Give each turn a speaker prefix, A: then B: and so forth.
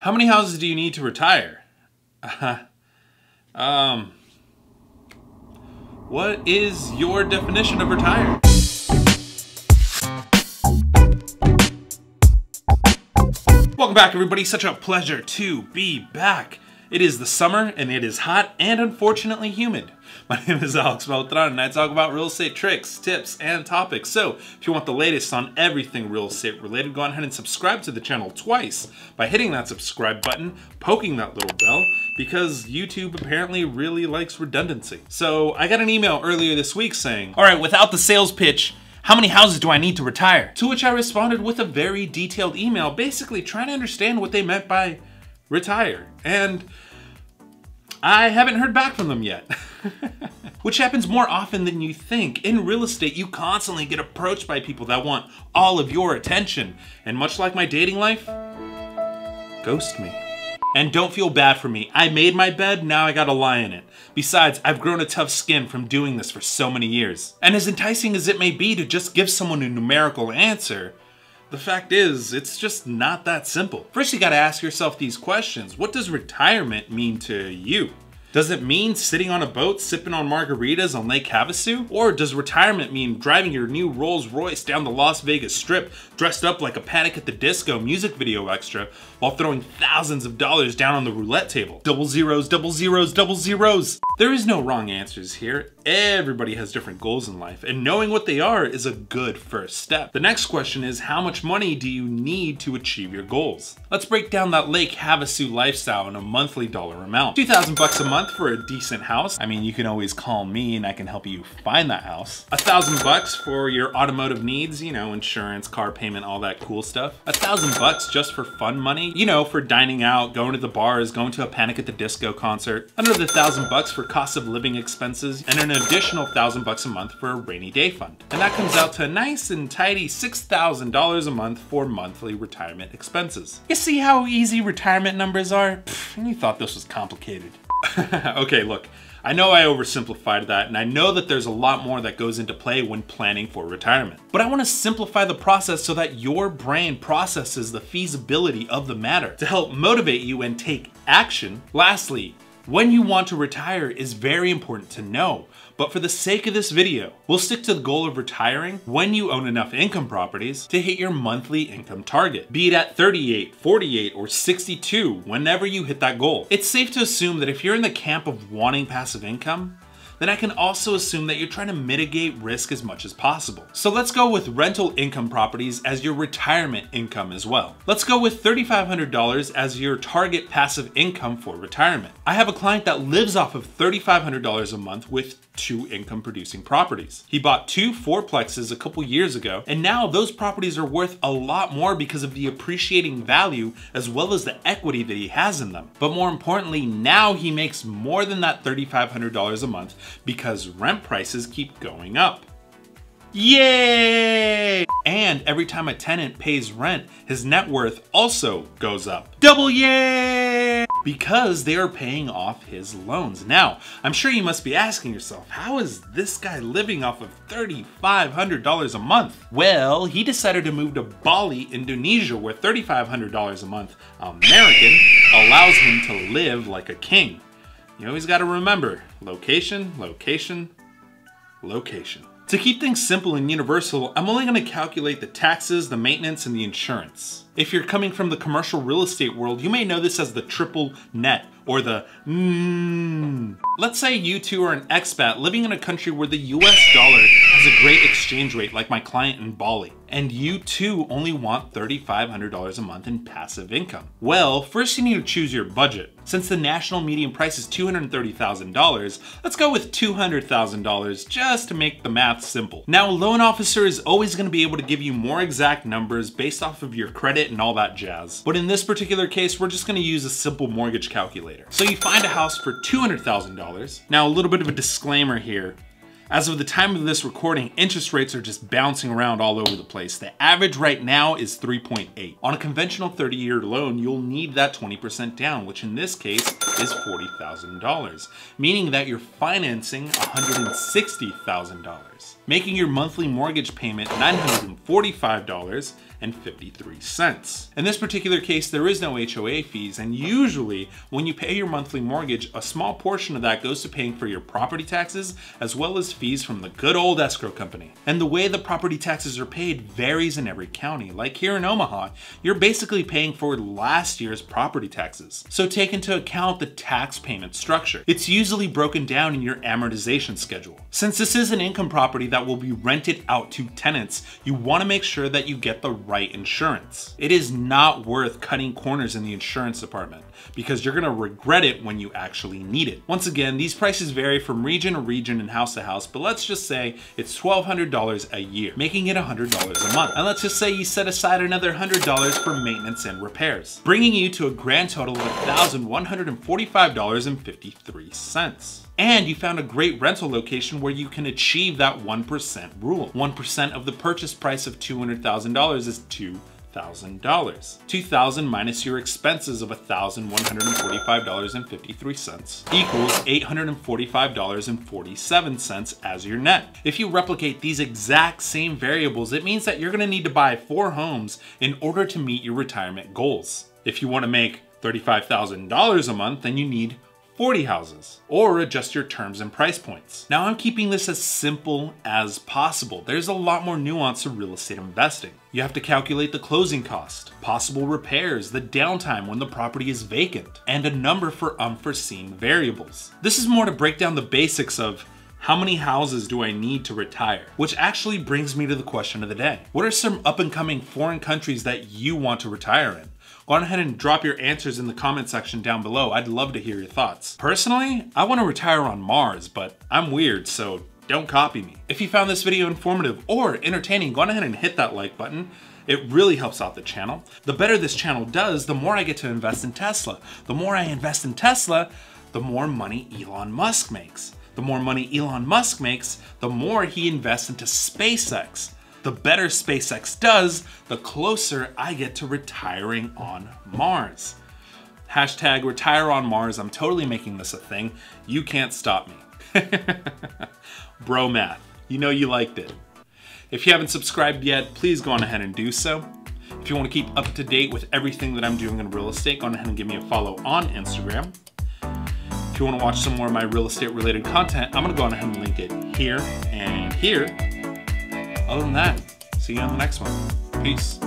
A: How many houses do you need to retire? Uh, um, what is your definition of retire? Welcome back, everybody. Such a pleasure to be back. It is the summer and it is hot and unfortunately humid. My name is Alex Beltran and I talk about real estate tricks, tips, and topics. So if you want the latest on everything real estate related, go ahead and subscribe to the channel twice by hitting that subscribe button, poking that little bell, because YouTube apparently really likes redundancy. So I got an email earlier this week saying, all right, without the sales pitch, how many houses do I need to retire? To which I responded with a very detailed email, basically trying to understand what they meant by retire. And I haven't heard back from them yet. Which happens more often than you think. In real estate, you constantly get approached by people that want all of your attention. And much like my dating life, ghost me. And don't feel bad for me. I made my bed, now I gotta lie in it. Besides, I've grown a tough skin from doing this for so many years. And as enticing as it may be to just give someone a numerical answer, the fact is, it's just not that simple. First, you gotta ask yourself these questions. What does retirement mean to you? Does it mean sitting on a boat sipping on margaritas on Lake Havasu? Or does retirement mean driving your new Rolls Royce down the Las Vegas Strip dressed up like a Panic at the Disco music video extra while throwing thousands of dollars down on the roulette table? Double zeros, double zeros, double zeros. There is no wrong answers here. Everybody has different goals in life and knowing what they are is a good first step. The next question is how much money do you need to achieve your goals? Let's break down that Lake Havasu lifestyle in a monthly dollar amount. 2,000 bucks a month month for a decent house. I mean, you can always call me and I can help you find that house. A thousand bucks for your automotive needs, you know, insurance, car payment, all that cool stuff. A thousand bucks just for fun money, you know, for dining out, going to the bars, going to a Panic at the Disco concert. Another thousand bucks for cost of living expenses, and an additional thousand bucks a month for a rainy day fund. And that comes out to a nice and tidy $6,000 a month for monthly retirement expenses. You see how easy retirement numbers are? Pfft, you thought this was complicated. okay, look, I know I oversimplified that, and I know that there's a lot more that goes into play when planning for retirement. But I want to simplify the process so that your brain processes the feasibility of the matter to help motivate you and take action. Lastly, when you want to retire is very important to know, but for the sake of this video, we'll stick to the goal of retiring when you own enough income properties to hit your monthly income target, be it at 38, 48, or 62, whenever you hit that goal. It's safe to assume that if you're in the camp of wanting passive income, then I can also assume that you're trying to mitigate risk as much as possible. So let's go with rental income properties as your retirement income as well. Let's go with $3,500 as your target passive income for retirement. I have a client that lives off of $3,500 a month with two income producing properties. He bought two fourplexes a couple years ago, and now those properties are worth a lot more because of the appreciating value as well as the equity that he has in them. But more importantly, now he makes more than that $3,500 a month because rent prices keep going up. Yay! And every time a tenant pays rent, his net worth also goes up. Double yay! Because they are paying off his loans. Now, I'm sure you must be asking yourself, how is this guy living off of $3,500 a month? Well, he decided to move to Bali, Indonesia, where $3,500 a month American allows him to live like a king. You always gotta remember, location, location, location. To keep things simple and universal, I'm only gonna calculate the taxes, the maintenance, and the insurance. If you're coming from the commercial real estate world, you may know this as the triple net or the mmm. Let's say you two are an expat living in a country where the US dollar has a great exchange rate like my client in Bali and you too only want $3,500 a month in passive income? Well, first you need to choose your budget. Since the national median price is $230,000, let's go with $200,000 just to make the math simple. Now, a loan officer is always gonna be able to give you more exact numbers based off of your credit and all that jazz. But in this particular case, we're just gonna use a simple mortgage calculator. So you find a house for $200,000. Now, a little bit of a disclaimer here. As of the time of this recording, interest rates are just bouncing around all over the place. The average right now is 3.8. On a conventional 30-year loan, you'll need that 20% down, which in this case is $40,000, meaning that you're financing $160,000, making your monthly mortgage payment $945 $2,145.53. In this particular case, there is no HOA fees, and usually when you pay your monthly mortgage, a small portion of that goes to paying for your property taxes as well as fees from the good old escrow company. And the way the property taxes are paid varies in every county. Like here in Omaha, you're basically paying for last year's property taxes. So take into account the tax payment structure. It's usually broken down in your amortization schedule. Since this is an income property that will be rented out to tenants, you want to make sure that you get the right insurance. It is not worth cutting corners in the insurance department because you're going to regret it when you actually need it. Once again, these prices vary from region to region and house to house, but let's just say it's $1,200 a year, making it $100 a month. And let's just say you set aside another $100 for maintenance and repairs, bringing you to a grand total of $1,145.53 and you found a great rental location where you can achieve that 1% rule. 1% of the purchase price of $200,000 is $2,000. 2,000 minus your expenses of $1,145.53 equals $845.47 as your net. If you replicate these exact same variables, it means that you're gonna need to buy four homes in order to meet your retirement goals. If you wanna make $35,000 a month, then you need 40 houses, or adjust your terms and price points. Now I'm keeping this as simple as possible. There's a lot more nuance to real estate investing. You have to calculate the closing cost, possible repairs, the downtime when the property is vacant, and a number for unforeseen variables. This is more to break down the basics of how many houses do I need to retire? Which actually brings me to the question of the day. What are some up and coming foreign countries that you want to retire in? Go ahead and drop your answers in the comment section down below. I'd love to hear your thoughts. Personally, I want to retire on Mars, but I'm weird, so don't copy me. If you found this video informative or entertaining, go ahead and hit that like button. It really helps out the channel. The better this channel does, the more I get to invest in Tesla. The more I invest in Tesla, the more money Elon Musk makes. The more money Elon Musk makes, the more he invests into SpaceX the better SpaceX does, the closer I get to retiring on Mars. Hashtag retire on Mars. I'm totally making this a thing. You can't stop me. Bro math. You know you liked it. If you haven't subscribed yet, please go on ahead and do so. If you want to keep up to date with everything that I'm doing in real estate, go on ahead and give me a follow on Instagram. If you want to watch some more of my real estate related content, I'm going to go on ahead and link it here and here other than that, see you on the next one. Peace.